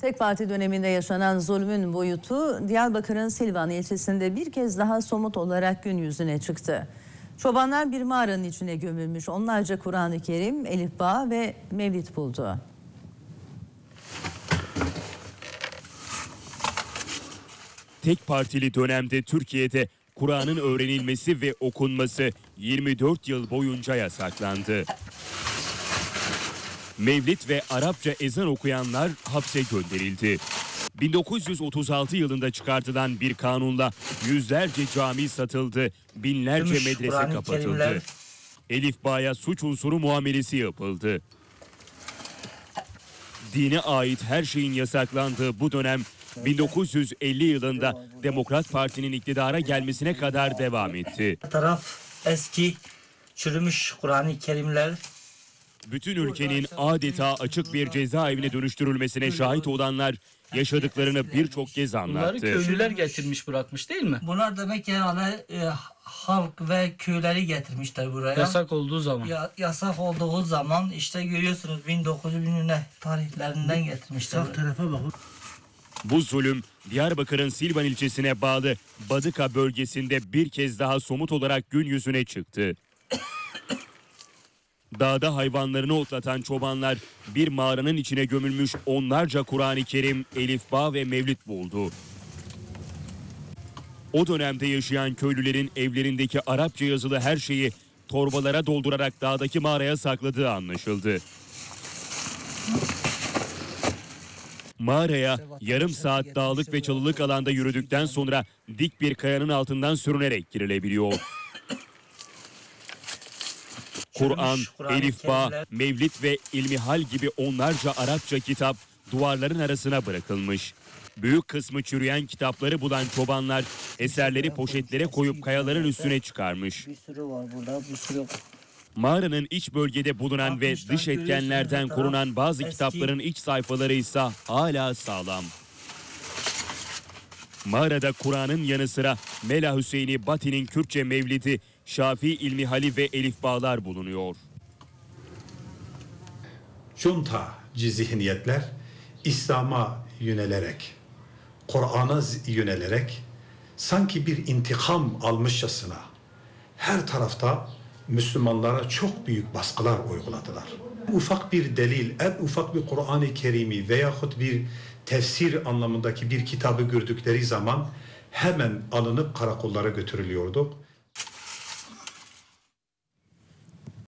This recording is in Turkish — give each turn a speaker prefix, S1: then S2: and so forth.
S1: Tek parti döneminde yaşanan zulmün boyutu Diyarbakır'ın Silvan ilçesinde bir kez daha somut olarak gün yüzüne çıktı. Çobanlar bir mağaranın içine gömülmüş onlarca Kur'an-ı Kerim, Elif Bağ ve Mevlid buldu.
S2: Tek partili dönemde Türkiye'de Kur'an'ın öğrenilmesi ve okunması 24 yıl boyunca yasaklandı. Mevlid ve Arapça ezan okuyanlar hapse gönderildi. 1936 yılında çıkartılan bir kanunla yüzlerce cami satıldı, binlerce
S3: Gümüş,
S2: medrese kapatıldı. Elif Bağ'a suç unsuru muamelesi yapıldı. Dine ait her şeyin yasaklandığı bu dönem 1950 yılında Demokrat Parti'nin iktidara gelmesine kadar devam etti.
S3: Taraf eski çürümüş Kur'an-ı Kerimler.
S2: Bütün ülkenin adeta açık bir cezaevine dönüştürülmesine şahit olanlar yaşadıklarını birçok kez
S4: Bunları
S2: anlattı.
S4: köylüler getirmiş bırakmış değil mi?
S3: Bunlar demek yani e, halk ve köyleri getirmişler buraya.
S4: Yasak olduğu zaman.
S3: Ya- yasak olduğu zaman işte görüyorsunuz 1900 ne tarihlerinden getirmişler. buraya.
S2: Bu zulüm Diyarbakır'ın Silvan ilçesine bağlı Badıka bölgesinde bir kez daha somut olarak gün yüzüne çıktı. Dağda hayvanlarını otlatan çobanlar bir mağaranın içine gömülmüş onlarca Kur'an-ı Kerim, Elif Bağ ve Mevlid buldu. O dönemde yaşayan köylülerin evlerindeki Arapça yazılı her şeyi torbalara doldurarak dağdaki mağaraya sakladığı anlaşıldı. Mağaraya yarım saat dağlık ve çalılık alanda yürüdükten sonra dik bir kayanın altından sürünerek girilebiliyor. Kur'an,
S3: Kur'an-ı
S2: Elif Bağ,
S3: Kerimler-
S2: Mevlid ve İlmihal gibi onlarca Arapça kitap duvarların arasına bırakılmış. Büyük kısmı çürüyen kitapları bulan çobanlar eserleri poşetlere koyup kayaların üstüne çıkarmış.
S3: Bir sürü var burada bir sürü.
S2: Mağaranın iç bölgede bulunan ve dış etkenlerden korunan bazı kitapların iç sayfaları ise hala sağlam. Mağarada Kur'an'ın yanı sıra Mela Hüseyin'i Bati'nin Kürtçe Mevlidi, Şafii İlmihali ve Elif Bağlar bulunuyor.
S5: Cuntacı zihniyetler İslam'a yönelerek, Kur'an'a yönelerek sanki bir intikam almışçasına her tarafta Müslümanlara çok büyük baskılar uyguladılar. Ufak bir delil, en ufak bir Kur'an-ı Kerim'i veyahut bir tefsir anlamındaki bir kitabı gördükleri zaman hemen alınıp karakollara götürülüyordu.